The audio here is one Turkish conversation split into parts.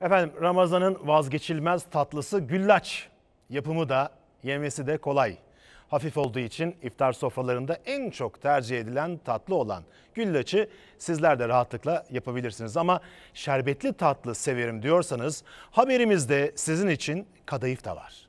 Efendim Ramazan'ın vazgeçilmez tatlısı güllaç. Yapımı da yemesi de kolay. Hafif olduğu için iftar sofralarında en çok tercih edilen tatlı olan güllaçı sizler de rahatlıkla yapabilirsiniz. Ama şerbetli tatlı severim diyorsanız haberimizde sizin için kadayıf da var.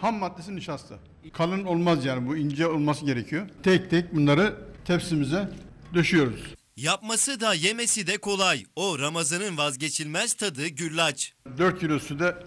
Ham maddesi nişasta. Kalın olmaz yani bu ince olması gerekiyor. Tek tek bunları tepsimize döşüyoruz. Yapması da yemesi de kolay. O Ramazan'ın vazgeçilmez tadı güllaç. 4 kilo suda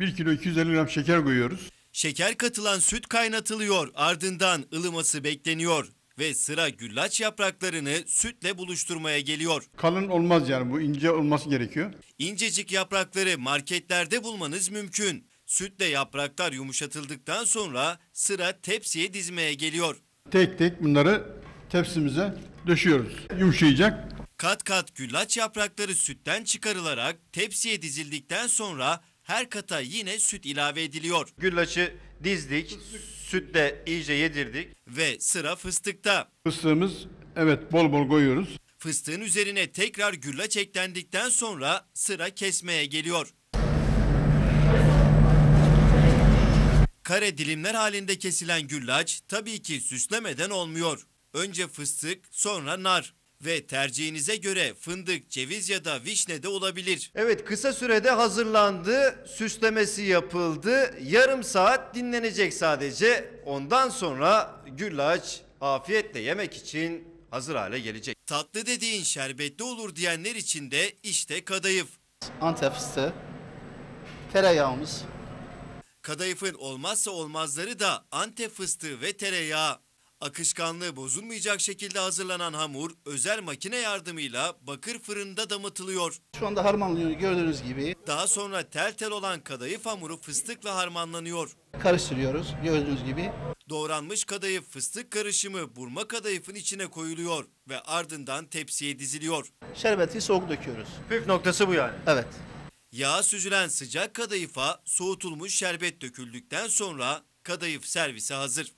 1 kilo 250 gram şeker koyuyoruz. Şeker katılan süt kaynatılıyor. Ardından ılıması bekleniyor. Ve sıra güllaç yapraklarını sütle buluşturmaya geliyor. Kalın olmaz yani bu ince olması gerekiyor. İncecik yaprakları marketlerde bulmanız mümkün. Sütle yapraklar yumuşatıldıktan sonra sıra tepsiye dizmeye geliyor. Tek tek bunları tepsimize döşüyoruz. Yumuşayacak. Kat kat güllaç yaprakları sütten çıkarılarak tepsiye dizildikten sonra her kata yine süt ilave ediliyor. Güllaçı dizdik, sütle iyice yedirdik. Ve sıra fıstıkta. Fıstığımız evet bol bol koyuyoruz. Fıstığın üzerine tekrar güllaç eklendikten sonra sıra kesmeye geliyor. Kare dilimler halinde kesilen güllaç tabii ki süslemeden olmuyor. Önce fıstık, sonra nar ve tercihinize göre fındık, ceviz ya da vişne de olabilir. Evet kısa sürede hazırlandı, süslemesi yapıldı. Yarım saat dinlenecek sadece. Ondan sonra güllaç afiyetle yemek için hazır hale gelecek. Tatlı dediğin şerbetli olur diyenler için de işte kadayıf. Antep fıstığı, tereyağımız, Kadayıfın olmazsa olmazları da Antep fıstığı ve tereyağı. Akışkanlığı bozulmayacak şekilde hazırlanan hamur özel makine yardımıyla bakır fırında damıtılıyor. şu anda harmanlıyor gördüğünüz gibi. Daha sonra tel tel olan kadayıf hamuru fıstıkla harmanlanıyor. Karıştırıyoruz gördüğünüz gibi. Doğranmış kadayıf fıstık karışımı burma kadayıfın içine koyuluyor ve ardından tepsiye diziliyor. Şerbeti soğuk döküyoruz. Püf noktası bu yani. Evet. Yağa süzülen sıcak kadayıfa soğutulmuş şerbet döküldükten sonra kadayıf servise hazır.